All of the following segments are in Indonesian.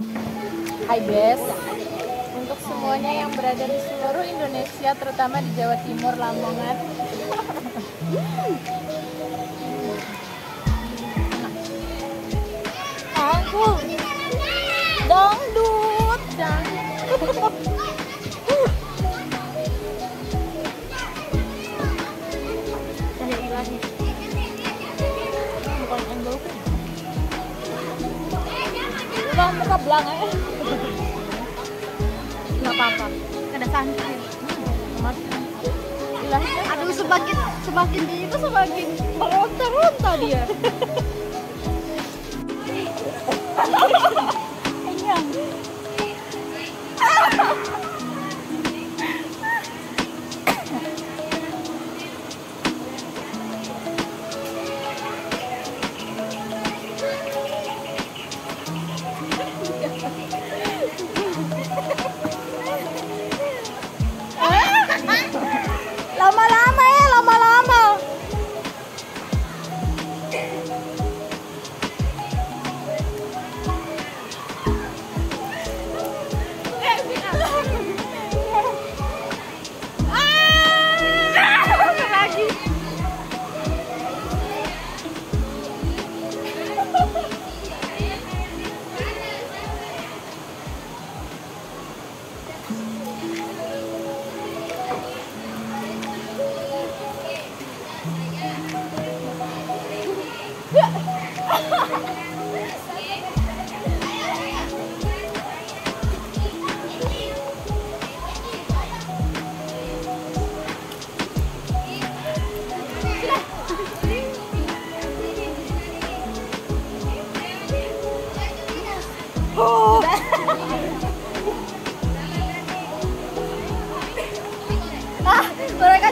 Hai Bes, untuk semuanya yang berada di seluruh Indonesia, terutama di Jawa Timur, Lamongan. Belang aja. Nggak apa-apa. Ada santai. Aduh semakin semakin dia itu semakin meronta-ronta dia.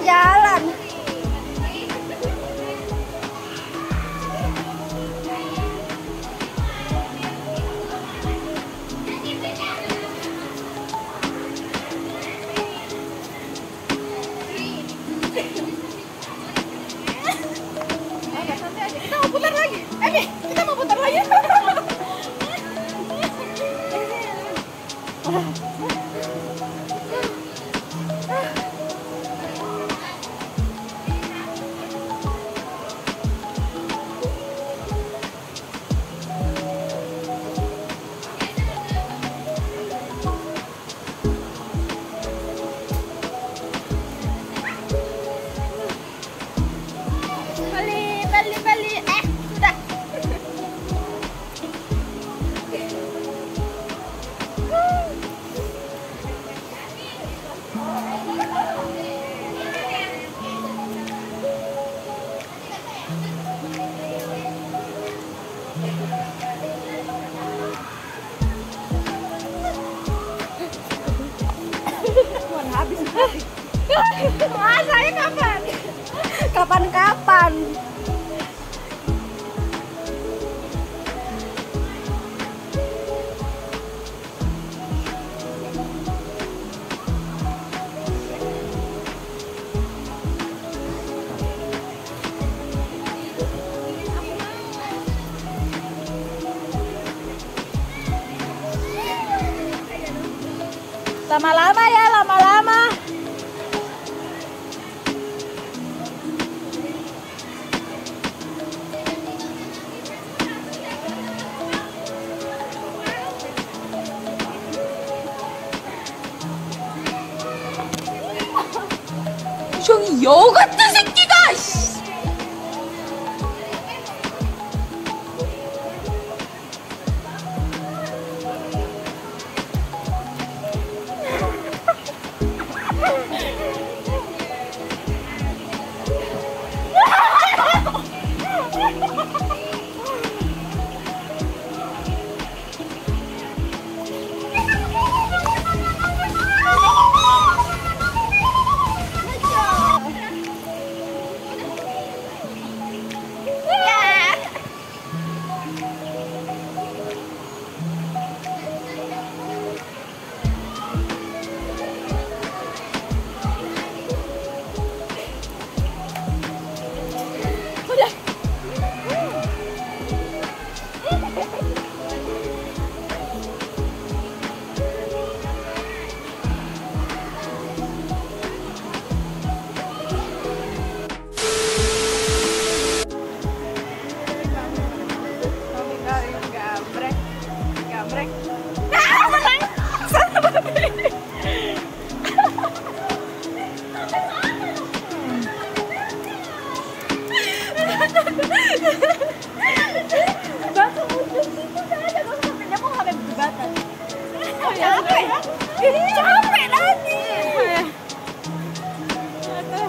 Jalan. Saya kapan? Kapan-kapan? Lama-lama ya, lama-lama. 저기 여 같은 새끼가! 씨. Capek? Capek nanti. Satu.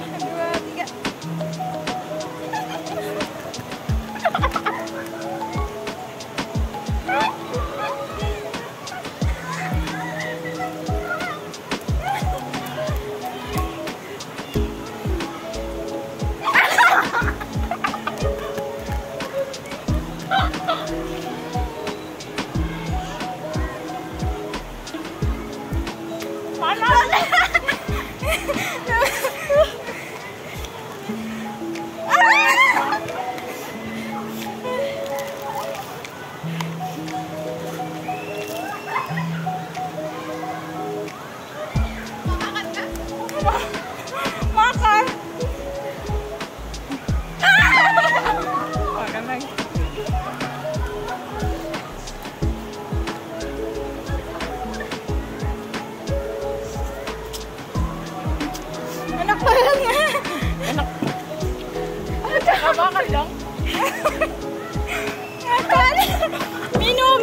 Makan dong. Makan. Minum.